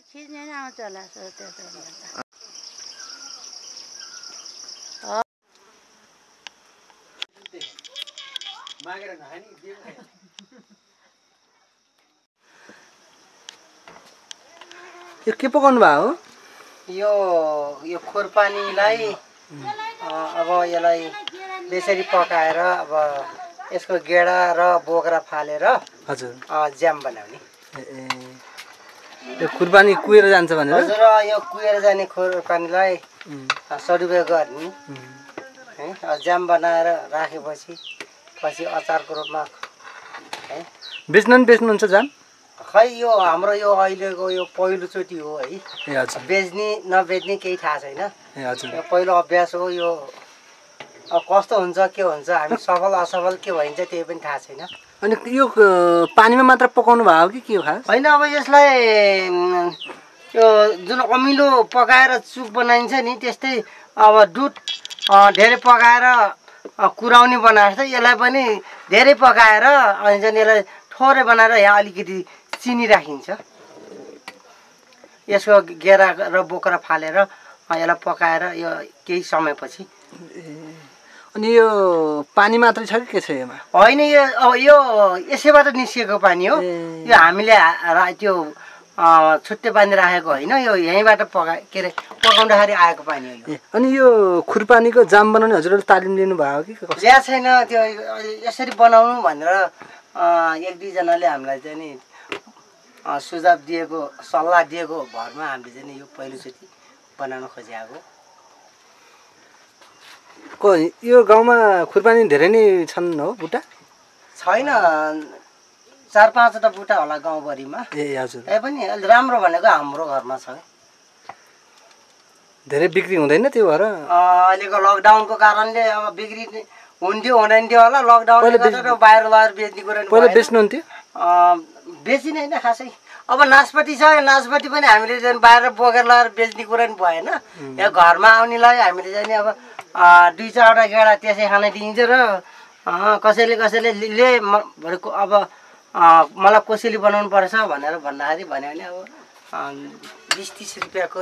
खिच्ने नै आउँछ होला यो के पकाउनु भयो? हो यो यो खोर्पानीलाई अब यसलाई बेसरी पकाएर अब यसको गेडा र बोक्रा फालेर हजुर। ज्याम बनाउने। ए ए। यो खुरपानी कुहिएर जान्छ भनेर? हजुर यो कुहेर जाने खोर्पानीलाई सदुपयोग गर्ने। है अ, ज्याम बनाएर राखेपछि पछि अचारको रूपमा है। बेच्न नि बेच्नुहुन्छ जाम? खै यो हाम्रो यो अहिलेको यो पहिलोचोटि हो है। बेच्ने नबेच्ने केही थाहा छैन। यो पहिलो अभ्यास हो यो अब कस्तो हुन्छ के हुन्छ हामी सफल असफल के भइन्छ त्यही पनि थाहा छैन। अनि यो पानीमा मात्र पकाउनु भयो कि के हो खास? होइन अब यसलाई त्यो जुन अमिलो पकाएर चुक बनाइन्छ नि त्यस्तै अब दुध धेरै पकाएर कुराउनी बनाएर चाहिँ यसलाई पनि धेरै पकाएर अनि चाहिँ यसलाई थोरै बनाएर यहाँ अलिकति चिनी राखिन्छ। यसको गेरा र बोक्रा फालेर यसलाई पकाएर यो केही समयपछि। अनि यो पानी मात्रै छ कि के छ यसमा होइन यो अब यो यसैबाट निस्किएको पानी हो। यो हामीले त्यो छुट्टै बाँधि राखेको होइन यो यहीँबाट पका के अरे पकाउँदाखेरि आएको पानी हो अनि यो खुरपानीको जाम बनाउने हजुरहरूले तालिम लिनुभयो हो कि ल्याएको छैन त्यो यसरी बनाउनु भनेर एक दुईजनाले हामीलाई चाहिँ नि सुझाव दिएको सल्लाह दिएको भरमा हामीले चाहिँ यो पहिलोचोटि बनाउन खोजिएको। को यो गाउँमा खुरपानी धेरै नै छन् हो बुट्टा छैन चार पाँचवटा बुट्टा होला गाउँभरिमा ए हजुर तै पनि राम्रो भनेको हाम्रो घरमा छ धेरै बिक्री हुँदैन त्यो भएर अहिलेको लकडाउनको कारणले अब बिक्री हुन्थ्यो हुँदैन थियो होला लकडाउनले त बाहिर लगेर बेच्ने कुरो पहिला। बेच्नुहुन्थ्यो बेचिँदैन खासै अब नासपति छ यो नासपति पनि हामीले चाहिँ बाहिर बोकेर लगेर बेच्ने कुरो नि भएन। यहाँ घरमा आउनेलाई हामीले चाहिँ अब दुई चारवटा गेडा त्यसै खान दिइन्छ र कसैले कसैले ले- अब मलाई कोसेली बनाउनु पर्छ भनेर भन्दाखेरि भन्यो भने अब बिस तिस रुपियाँको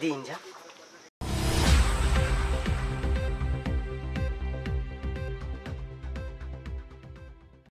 दिइन्छ।